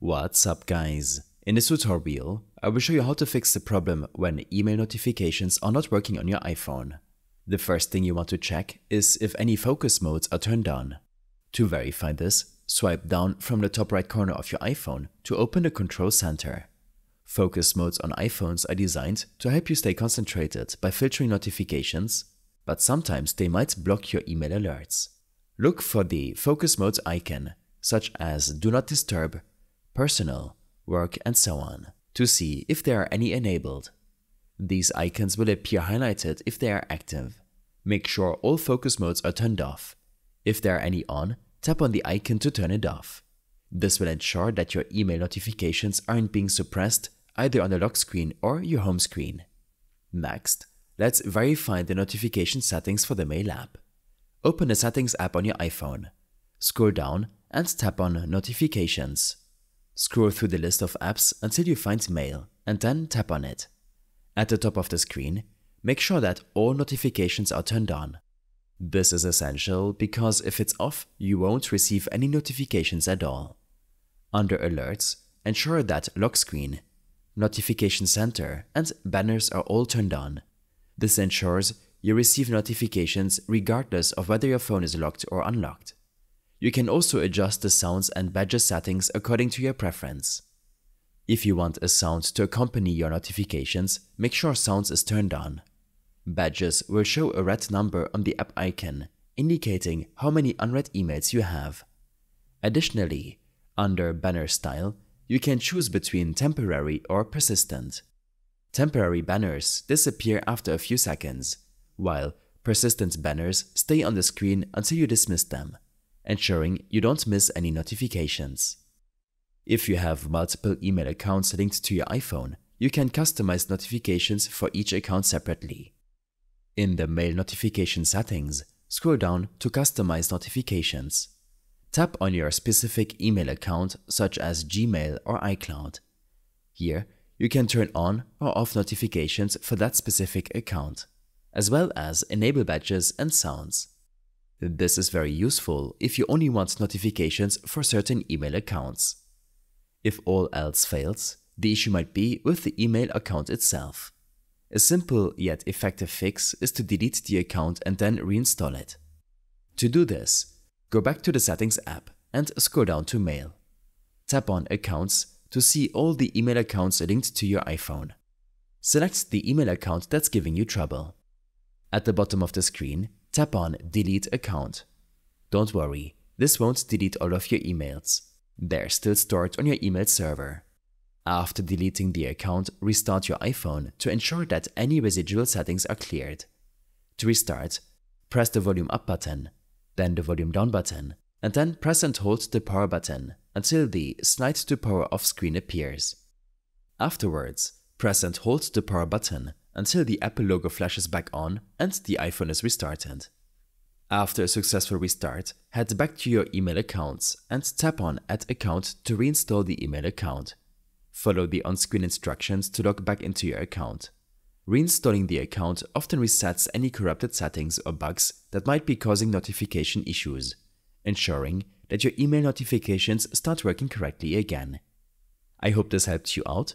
What's up guys? In this tutorial, I will show you how to fix the problem when email notifications are not working on your iPhone. The first thing you want to check is if any focus modes are turned on. To verify this, swipe down from the top right corner of your iPhone to open the control center. Focus modes on iPhones are designed to help you stay concentrated by filtering notifications, but sometimes they might block your email alerts. Look for the focus modes icon, such as Do Not Disturb personal, work, and so on, to see if there are any enabled. These icons will appear highlighted if they are active. Make sure all focus modes are turned off. If there are any on, tap on the icon to turn it off. This will ensure that your email notifications aren't being suppressed either on the lock screen or your home screen. Next, let's verify the notification settings for the Mail app. Open the Settings app on your iPhone. Scroll down and tap on Notifications. Scroll through the list of apps until you find Mail and then tap on it. At the top of the screen, make sure that all notifications are turned on. This is essential because if it's off, you won't receive any notifications at all. Under Alerts, ensure that Lock Screen, Notification Center, and Banners are all turned on. This ensures you receive notifications regardless of whether your phone is locked or unlocked. You can also adjust the sounds and badges settings according to your preference. If you want a sound to accompany your notifications, make sure sounds is turned on. Badges will show a red number on the app icon, indicating how many unread emails you have. Additionally, under Banner Style, you can choose between temporary or persistent. Temporary banners disappear after a few seconds, while persistent banners stay on the screen until you dismiss them ensuring you don't miss any notifications. If you have multiple email accounts linked to your iPhone, you can customize notifications for each account separately. In the Mail notification settings, scroll down to Customize notifications. Tap on your specific email account such as Gmail or iCloud. Here, you can turn on or off notifications for that specific account, as well as enable badges and sounds. This is very useful if you only want notifications for certain email accounts. If all else fails, the issue might be with the email account itself. A simple yet effective fix is to delete the account and then reinstall it. To do this, go back to the Settings app and scroll down to Mail. Tap on Accounts to see all the email accounts linked to your iPhone. Select the email account that's giving you trouble. At the bottom of the screen, tap on Delete Account. Don't worry, this won't delete all of your emails. They're still stored on your email server. After deleting the account, restart your iPhone to ensure that any residual settings are cleared. To restart, press the volume up button, then the volume down button, and then press and hold the power button until the slide to power off screen appears. Afterwards, press and hold the power button until the Apple logo flashes back on and the iPhone is restarted. After a successful restart, head back to your email accounts and tap on Add Account to reinstall the email account. Follow the on-screen instructions to log back into your account. Reinstalling the account often resets any corrupted settings or bugs that might be causing notification issues, ensuring that your email notifications start working correctly again. I hope this helped you out